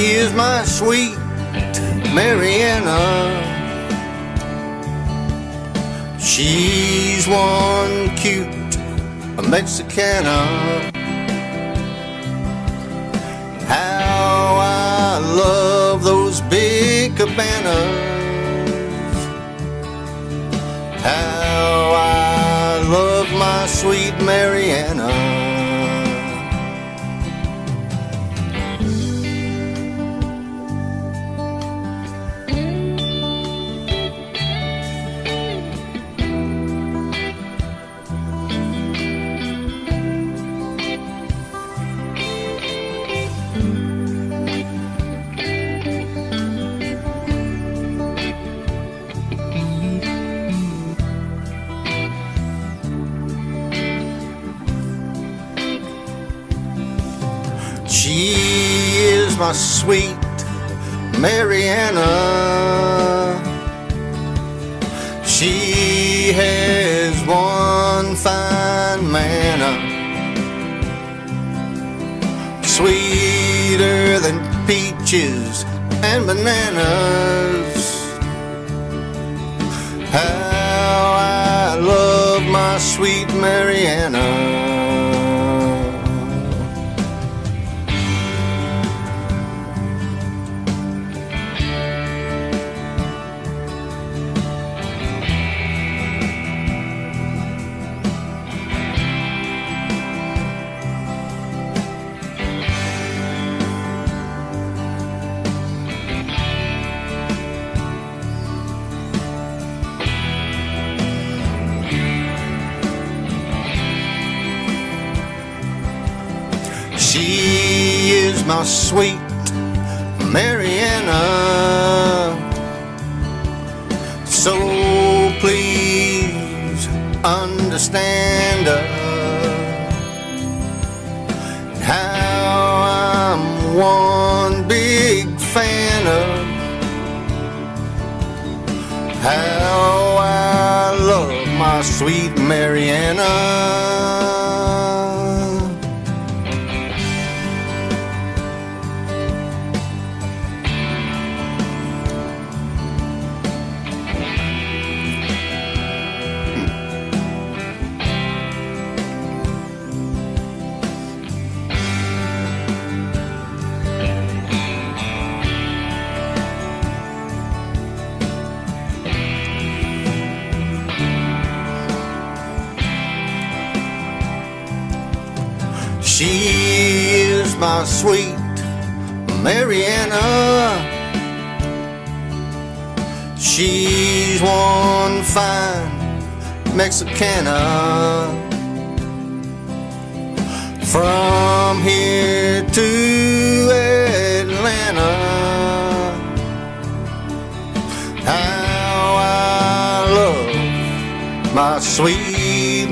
She is my sweet Marianna. She's one cute Mexicana. How I love those big cabanas. How I love my sweet Marianna. She is my sweet Marianna. She has one fine manner, sweeter than peaches and bananas. How I love my sweet Marianna. She is my sweet Marianna. So please understand her. How I'm one big fan of how I love my sweet Marianna. She is my sweet Marianna. She's one fine Mexicana. From here to Atlanta. How I love my sweet